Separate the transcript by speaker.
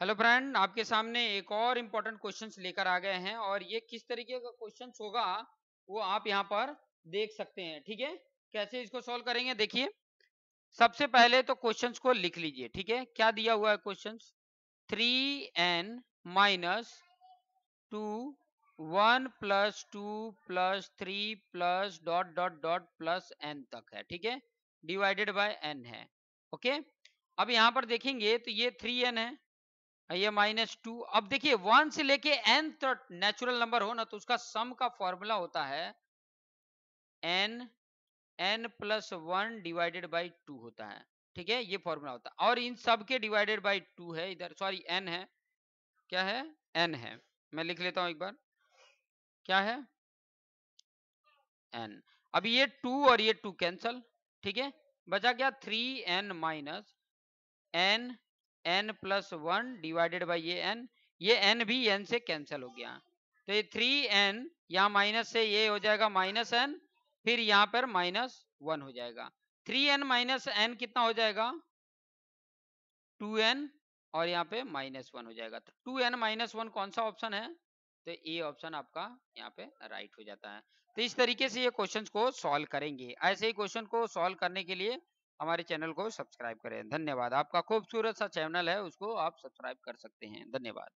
Speaker 1: Hello friend, आपके सामने एक और इम्पोर्टेंट क्वेश्चंस लेकर आ गए हैं और ये किस तरीके का क्वेश्चंस होगा, वो आप यहाँ पर देख सकते हैं, ठीक है? कैसे इसको सॉल्व करेंगे? देखिए, सबसे पहले तो क्वेश्चंस को लिख लीजिए, ठीक है? क्या दिया हुआ है question three n minus two one plus two plus three plus dot dot dot plus n तक है, ठीक है? डिवाइडेड बाय एन है ओके अब यहाँ पर देखेंगे तो ये थ्री एन है। ये माइनस टू। अब देखिए, वन से लेके एन नेचुरल नंबर हो ना तो उसका सम का फॉर्मूला होता है n n plus one divided by two होता है। ठीक है, ये फॉर्मूला होता है। और इन सब के डिवाइडेड बाई टू है इधर। सॉरी एन है। क्या है? एन है। मैं लिख लेता हूँ एक बार। क्या है? एन अब ये टू और ये टू कैंसल ठीक है? बचा क्या? Three n minus n n plus one divided by ये एन ये एन भी एन से कैंसिल हो गया। तो ये थ्री एन यहाँ माइनस से ये हो जाएगा माइनस एन फिर यहाँ पर माइनस वन हो जाएगा। थ्री एन माइनस एन कितना हो जाएगा? टू एन और यहाँ पे माइनस वन हो जाएगा। तो टू एन माइनस वन कौन सा ऑप्शन है? तो ए ऑप्शन आपका यहाँ पे राइट हो जाता है। तो इस तरीके से ये क्वेश्चन को सॉल्व करेंगे। ऐसे ही क्वेश्चन को सॉल्व करने के लिए हमारे चैनल को सब्सक्राइब करें। धन्यवाद। आपका खूबसूरत सा चैनल है, उसको आप सब्सक्राइब कर सकते हैं। धन्यवाद।